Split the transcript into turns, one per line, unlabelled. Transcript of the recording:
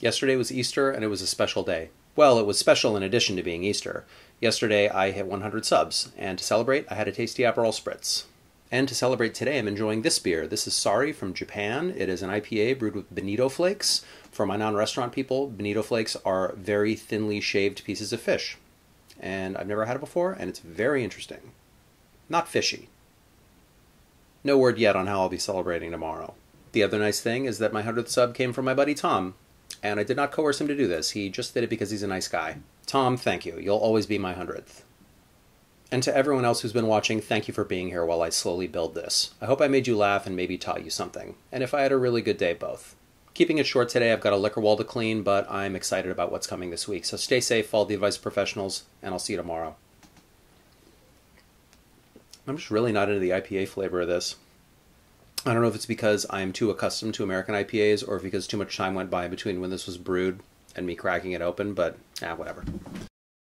Yesterday was Easter, and it was a special day. Well, it was special in addition to being Easter. Yesterday I hit 100 subs, and to celebrate, I had a tasty Aperol Spritz. And to celebrate today, I'm enjoying this beer. This is Sari from Japan. It is an IPA brewed with bonito flakes. For my non restaurant people, bonito flakes are very thinly shaved pieces of fish. And I've never had it before, and it's very interesting. Not fishy. No word yet on how I'll be celebrating tomorrow. The other nice thing is that my 100th sub came from my buddy Tom, and I did not coerce him to do this. He just did it because he's a nice guy. Tom, thank you. You'll always be my 100th. And to everyone else who's been watching, thank you for being here while I slowly build this. I hope I made you laugh and maybe taught you something. And if I had a really good day, both. Keeping it short today, I've got a liquor wall to clean, but I'm excited about what's coming this week. So stay safe, follow the advice of professionals, and I'll see you tomorrow. I'm just really not into the IPA flavor of this. I don't know if it's because I'm too accustomed to American IPAs or because too much time went by between when this was brewed and me cracking it open, but ah, whatever.